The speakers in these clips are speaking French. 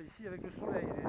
Ici avec le soleil, c'est-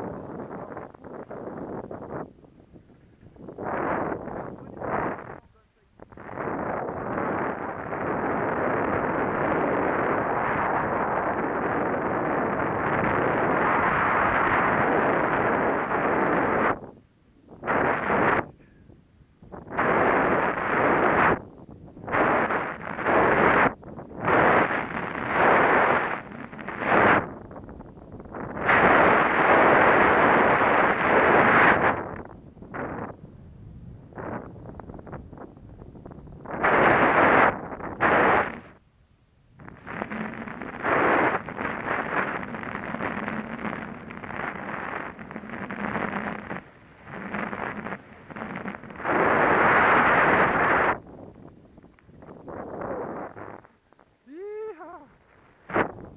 Hi-ha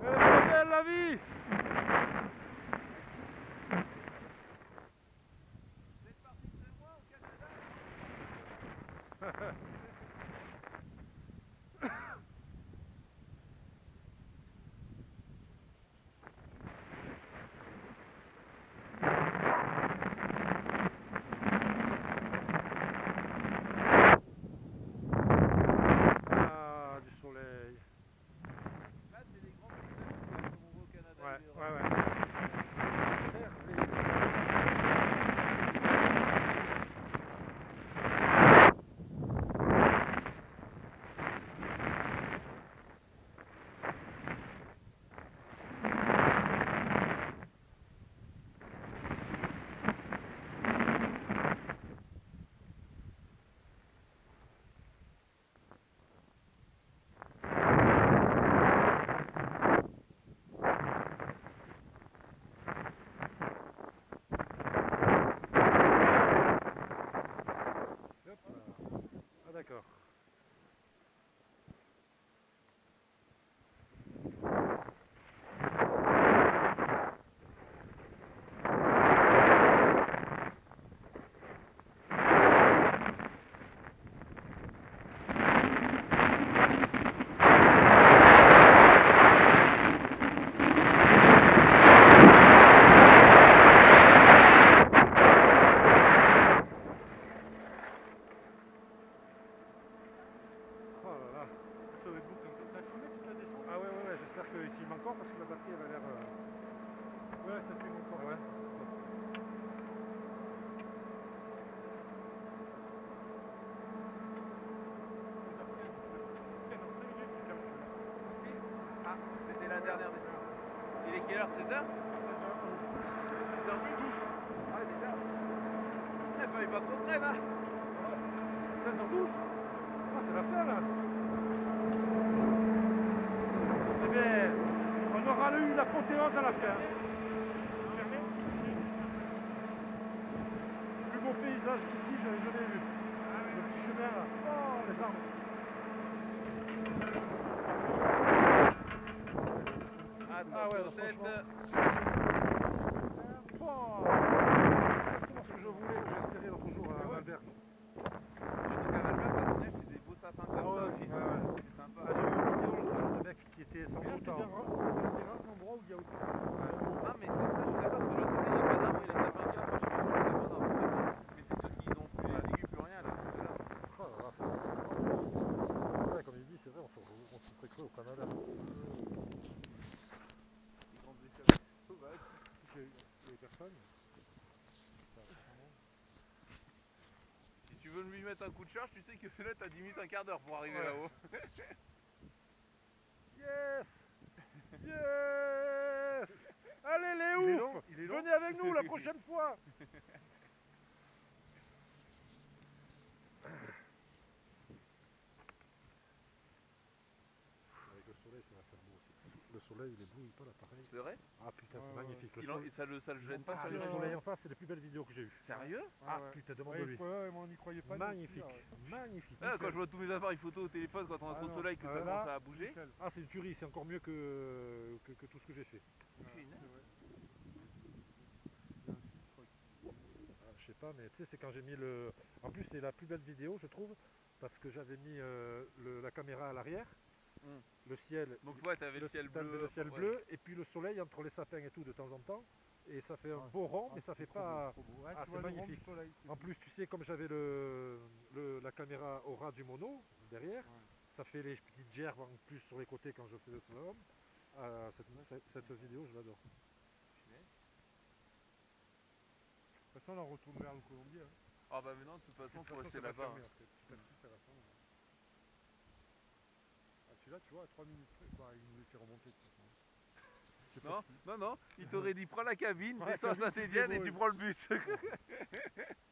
Elle est belle la vie Ah, du soleil. Là, c'est les grands paysages comme on voit au Canada. Ouais, et ouais, l'Europe. ouais. Hop là. Ah d'accord. Oh là là. Ça va être beau quand t'as filmé toute la descente? Ah ouais, ouais, ouais, j'espère qu'il filme encore parce que la batterie elle a l'air... euh, Ouais, ça filme encore. Ouais. Ah, c'était la dernière descente. Il est quelle heure 16h 16h12. Ah, déjà. Il fallait pas qu'on traîne, hein 16h12 Ah, c'est la fin là Eh bien, on l'apothéose à la fin. Le plus beau paysage qu'ici, je, je l'ai vu. Le petit chemin là. Oh, les arbres. Ah ouais, tête. Oh, c'est exactement ce que je voulais, que j'espérais l'autre jour à Malberg. Surtout qu'à quand on neige, c'est des beaux sapins comme Ah ça ouais, aussi. C'est sympa. Ah, j'ai vu une vidéo l'autre jour, le mec qui était sans doute où il y a autant Ah, mais c'est ça, je suis d'accord, parce que l'autre côté, il n'y a pas sapins qu'il y a. Moi, je suis pas d'accord d'arbres, c'est vrai. Mais c'est ceux qui ont plus les plus rien, là, c'est ceux-là. Oh là là, c'est- Ouais, comme il dit, c'est vrai, on se, serait cru au Canada. Les grandes échelles sauvages. Il y a- il y a personne. Si tu veux lui mettre un coup de charge, tu sais que là, t'as 10 minutes, un quart d'heure pour arriver Ouais. là-haut. Yes Yes Allez les Il est ouf long, il est long. Venez avec nous la prochaine fois Avec le soleil, ça va faire beau aussi. Le soleil, il éblouit pas l'appareil. C'est vrai? Ah putain, c'est magnifique. Le Il en- soleil, ça, le, ça le gêne pas, ah, ça le le soleil en face, c'est les plus belles vidéos que j'ai eues. Sérieux? Ah ouais. putain, Ouais, demande-lui. ouais, ouais, mais on n'y croyait pas. nous aussi, Magnifique, ouais. magnifique. Ah, Quand je vois tous mes appareils photo au téléphone, quand on a Ah trop de non. soleil, que Ah ça là, commence à bouger. Nickel. Ah, c'est une tuerie, c'est encore mieux que, que, que tout ce que j'ai fait. Ouais, Punaise. c'est vrai. Il y a un truc. Ah, je sais pas, mais tu sais, c'est quand j'ai mis le. En plus, c'est la plus belle vidéo, je trouve, parce que j'avais mis euh, le- la caméra à l'arrière Mm. le ciel. Donc ouais, t'avais le, ciel t'avais bleu. le ciel ouais. bleu et puis le soleil entre les sapins et tout de temps en temps. Et ça fait un Ouais. beau rond, Ah, mais ça fait pas. beau, trop beau. Ouais, Ah, c'est le magnifique. soleil, En plus, tu sais, comme j'avais le, le- la caméra au ras du mono derrière, Ouais. ça fait les petites gerbes en plus sur les côtés quand je fais le slalom. Cette, cette- cette vidéo, je l'adore. Là, on retourne vers le Colombier. Hein. Ah bah mais non, de toute façon, faut rester là-bas. hein. après. Petit à petit, ça va fermer. Ah, celui-là, tu vois, à 3 minutes près, bah, il nous était remonté de toute façon. Pas Non, non, non, il t'aurait dit prends la cabine, descends à cabine, Saint-Etienne et tu prends le bus.